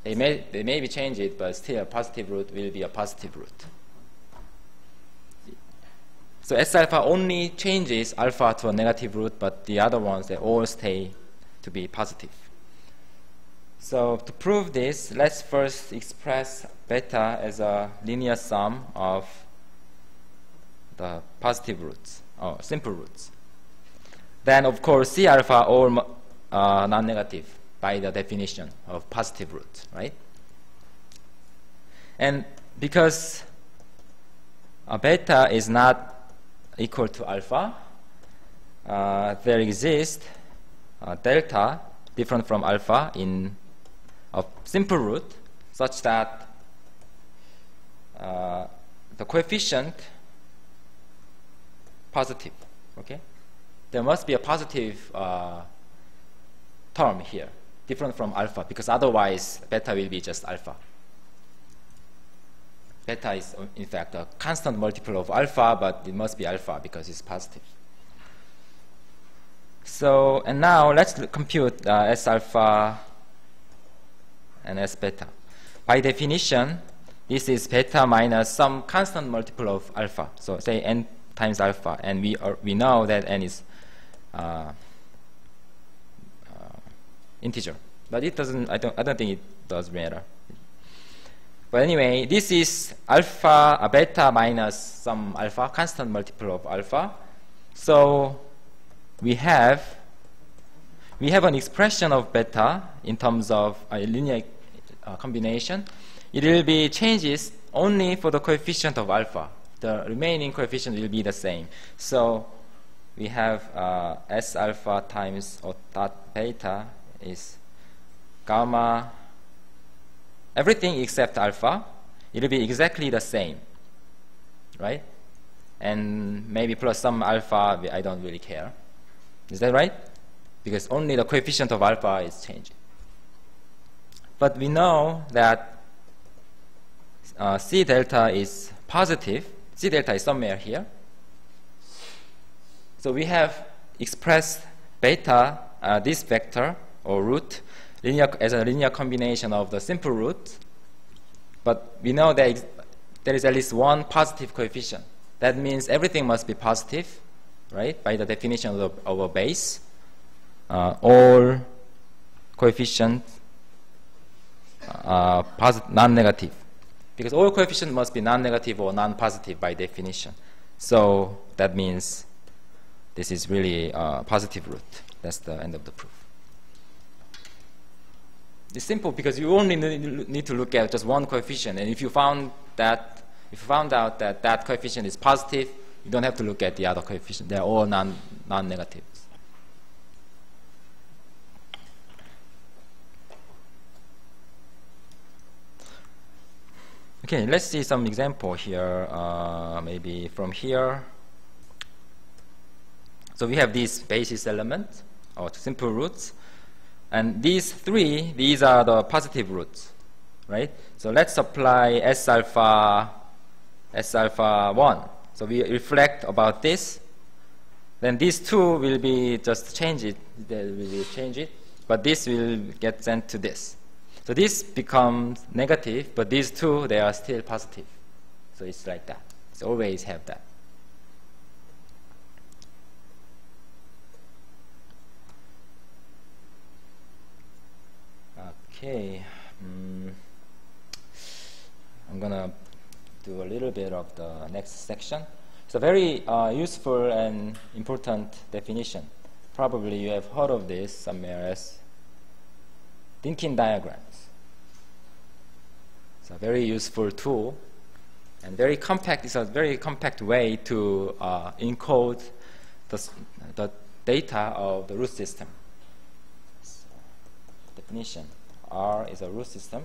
They may, they maybe change it, but still a positive root will be a positive root. So S alpha only changes alpha to a negative root, but the other ones, they all stay to be positive. So to prove this, let's first express beta as a linear sum of the positive roots, or simple roots. Then, of course, C alpha all uh, non-negative by the definition of positive roots, right? And because uh, beta is not equal to alpha, uh, there exists uh, delta different from alpha in a simple root such that uh, the coefficient positive, okay? There must be a positive uh, term here, different from alpha, because otherwise beta will be just alpha. Beta is, in fact, a constant multiple of alpha, but it must be alpha because it's positive. So, and now let's compute uh, S alpha and S beta. By definition, this is beta minus some constant multiple of alpha. So say n times alpha, and we are, we know that n is uh, uh, integer. But it doesn't. I don't. I don't think it does matter. But anyway, this is alpha beta minus some alpha constant multiple of alpha. So we have we have an expression of beta in terms of a linear uh, combination, it will be changes only for the coefficient of alpha. The remaining coefficient will be the same. So we have uh, S alpha times dot beta is gamma, everything except alpha. It will be exactly the same, right? And maybe plus some alpha, I don't really care. Is that right? Because only the coefficient of alpha is changing. But we know that uh, C delta is positive. C delta is somewhere here. So we have expressed beta, uh, this vector or root, linear, as a linear combination of the simple root But we know that there is at least one positive coefficient. That means everything must be positive, right, by the definition of, of a base. Uh, all coefficients are non-negative. Because all coefficients must be non-negative or non-positive by definition. So that means this is really a positive root. That's the end of the proof. It's simple because you only need to look at just one coefficient. And if you found that, if you found out that that coefficient is positive, you don't have to look at the other coefficient. They're all non, non-negatives. Okay, let's see some example here, uh, maybe from here. So we have these basis elements, or simple roots. And these three, these are the positive roots, right? So let's apply S alpha, S alpha 1. So we reflect about this. Then these two will be just change it, they will change it. But this will get sent to this. So this becomes negative, but these two, they are still positive. So it's like that. It's always have that. Okay. Mm. I'm going to do a little bit of the next section. It's a very uh, useful and important definition. Probably you have heard of this somewhere as Dynkin diagrams. It's a very useful tool and very compact. It's a very compact way to uh, encode the, the data of the root system. So, definition. R is a root system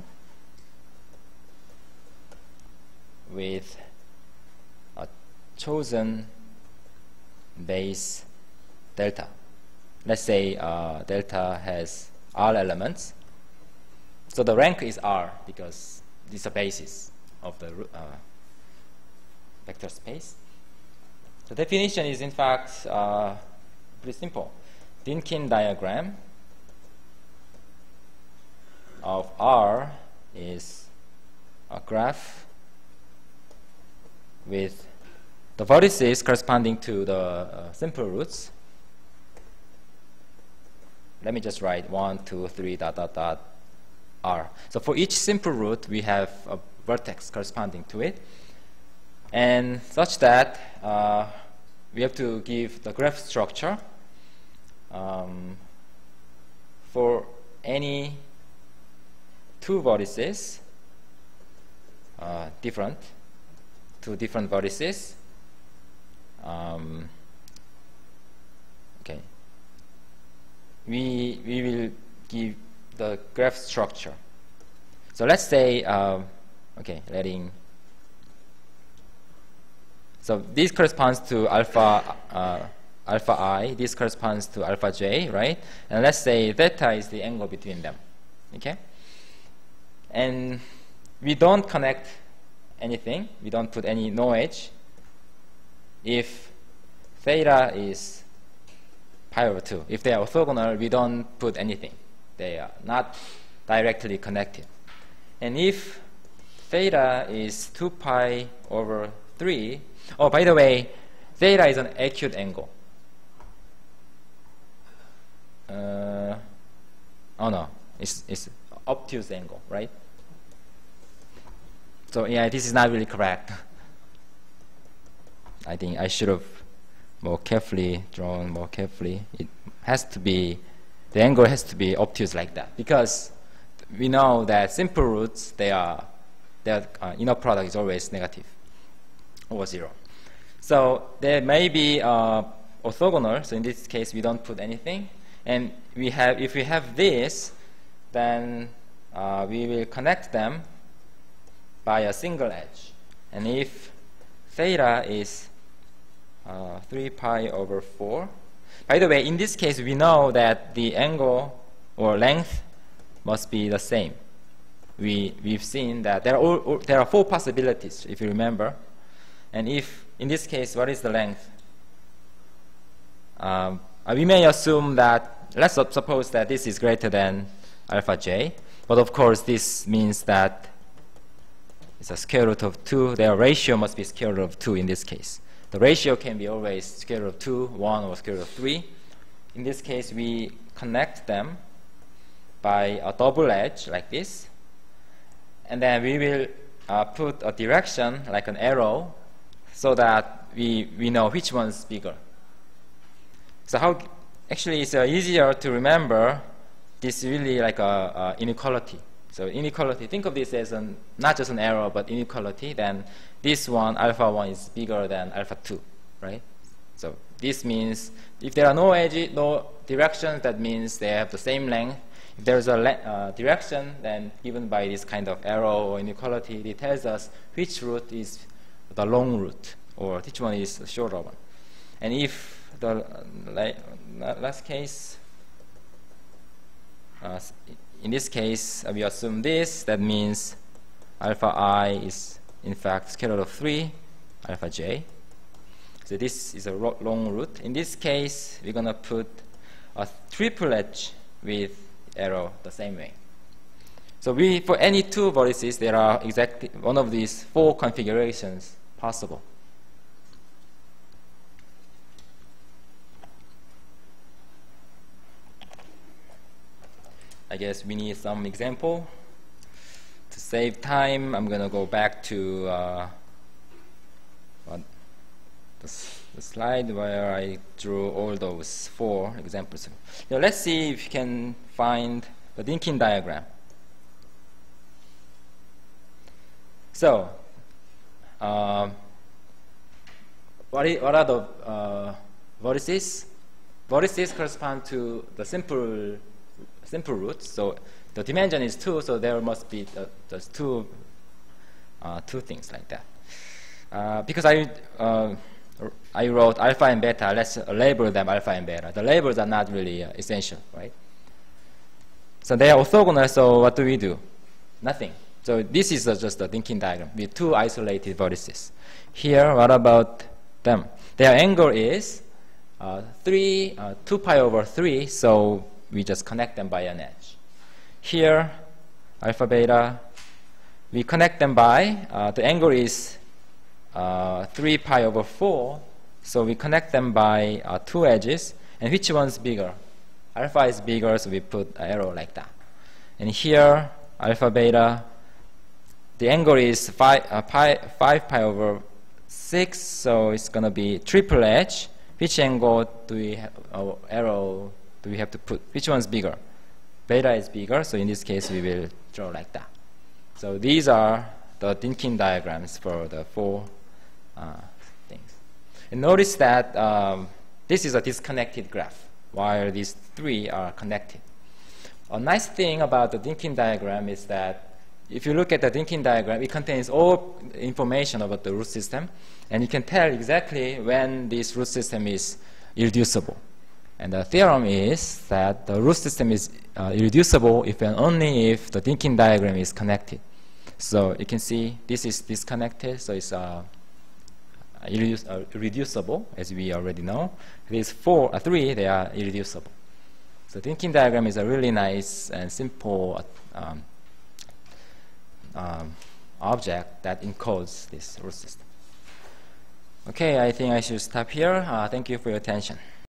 with a chosen base delta. Let's say uh, delta has R elements so the rank is R because this is a basis of the uh, vector space. The definition is in fact uh, pretty simple. Dynkin diagram of R is a graph with the vertices corresponding to the uh, simple roots. Let me just write 1, 2, 3, dot, dot, dot, R. So for each simple root, we have a vertex corresponding to it. And such that uh, we have to give the graph structure um, for any two vertices, uh, different, two different vertices. Um, okay. We, we will give the graph structure. So let's say, uh, okay, letting, so this corresponds to alpha, uh, alpha i, this corresponds to alpha j, right? And let's say theta is the angle between them, okay? And we don't connect anything, we don't put any no edge. If theta is pi over 2, if they are orthogonal, we don't put anything they are not directly connected. And if theta is 2 pi over 3, oh, by the way, theta is an acute angle. Uh, oh no, it's, it's obtuse angle, right? So yeah, this is not really correct. I think I should have more carefully drawn more carefully. It has to be the angle has to be obtuse like that because we know that simple roots, they are, their uh, inner product is always negative or zero. So there may be uh, orthogonal, so in this case we don't put anything. And we have, if we have this, then uh, we will connect them by a single edge. And if theta is uh, 3 pi over 4, by the way, in this case, we know that the angle or length must be the same. We, we've seen that there are, all, there are four possibilities, if you remember. And if, in this case, what is the length? Um, uh, we may assume that, let's suppose that this is greater than alpha j. But of course, this means that it's a square root of 2. Their ratio must be square root of 2 in this case. The ratio can be always square root of 2, 1, or square root of 3. In this case, we connect them by a double edge like this. And then we will uh, put a direction like an arrow so that we, we know which one's bigger. So how actually it's uh, easier to remember this really like a, a, inequality. So inequality, think of this as an, not just an arrow, but inequality. Then this one, alpha 1, is bigger than alpha 2, right? So this means if there are no edges, no directions, that means they have the same length. If there's a uh, direction, then given by this kind of arrow or inequality, it tells us which root is the long root, or which one is the shorter one. And if the last case, uh, in this case, uh, we assume this. That means alpha i is in fact scalar of 3, alpha j. So this is a long root. In this case, we're going to put a triple edge with arrow the same way. So we, for any two vertices, there are exactly one of these four configurations possible. I guess we need some example. Save time, I'm going to go back to uh, the, the, slide where I drew all those four examples. Now let's see if you can find the Dynkin diagram. So, uh, what, is, what are the uh, vertices? Vertices correspond to the simple simple roots. So the dimension is 2, so there must be uh, just two, uh, two things like that. Uh, because I, uh, I wrote alpha and beta, let's label them alpha and beta. The labels are not really uh, essential, right? So they are orthogonal, so what do we do? Nothing. So this is just a Dynkin diagram with two isolated vertices. Here, what about them? Their angle is uh, 3, 2 pi over 3, so we just connect them by an edge. Here, alpha, beta, we connect them by, uh, the angle is uh, 3 pi over 4, so we connect them by uh, two edges, and which one's bigger? Alpha is bigger, so we put an arrow like that. And here, alpha, beta, the angle is 5, uh, pi, 5 pi over 6, so it's going to be triple edge. Which angle do we have, uh, arrow do we have to put? Which one's bigger? Beta is bigger, so in this case we will draw like that. So these are the Dynkin diagrams for the four uh, things. And notice that um, this is a disconnected graph, while these three are connected. A nice thing about the Dynkin diagram is that if you look at the Dynkin diagram, it contains all information about the root system, and you can tell exactly when this root system is irreducible. And the theorem is that the root system is uh, irreducible if and only if the Dynkin diagram is connected. So you can see this is disconnected, so it's uh, irreducible, as we already know. These four, uh, three, they are irreducible. So Dynkin diagram is a really nice and simple um, um, object that encodes this root system. Okay, I think I should stop here. Uh, thank you for your attention.